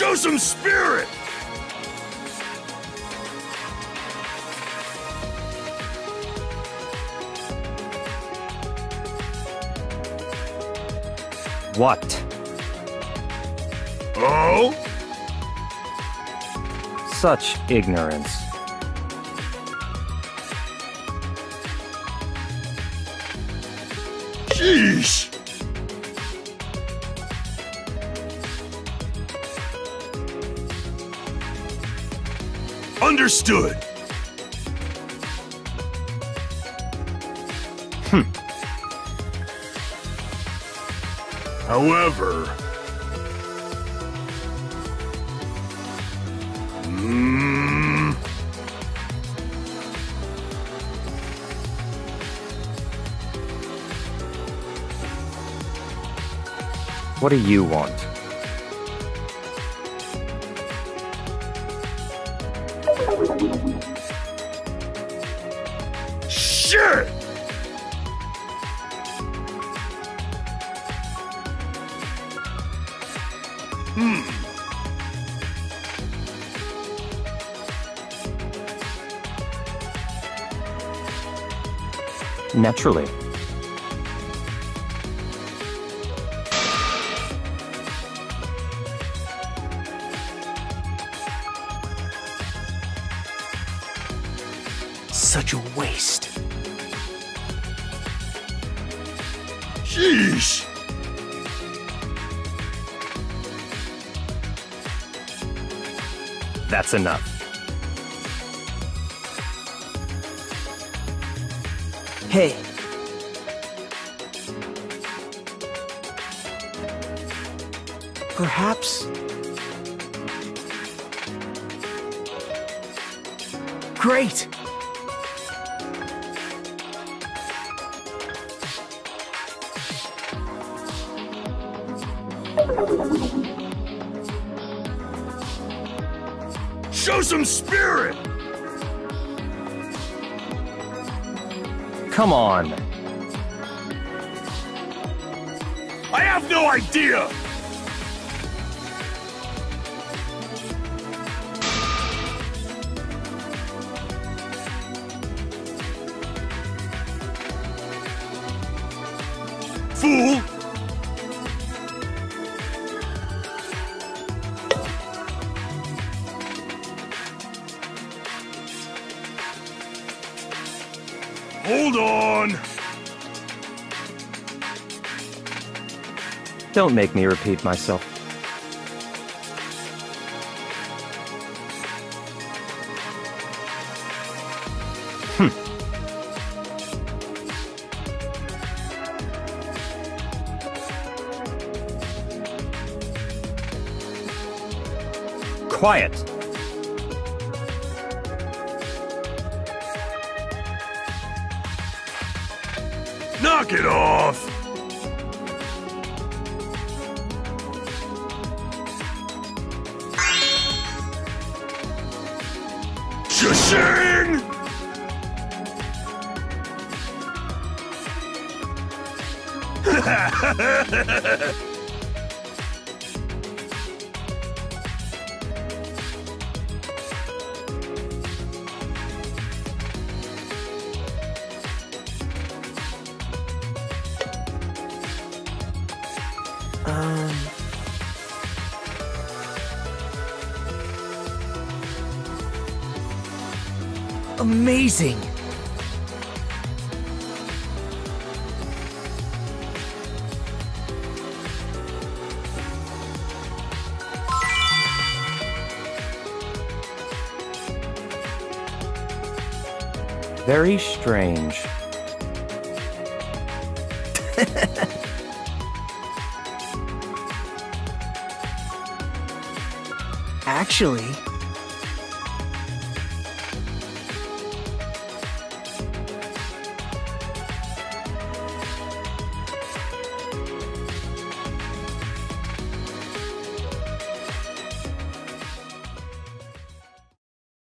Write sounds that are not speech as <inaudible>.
Show some spirit! What? Oh? Such ignorance. Sheesh! Understood. Hmm. However... Mm, What do you want? Shit! Hmm. Naturally. Such a waste. Sheesh! That's enough. Hey. Perhaps. Great! Show some spirit! Come on. I have no idea! Fool! Hold on! Don't make me repeat myself. Hmm. Quiet. Knock it off! Shashing! <laughs> Um. Amazing! Very strange. <laughs> Actually,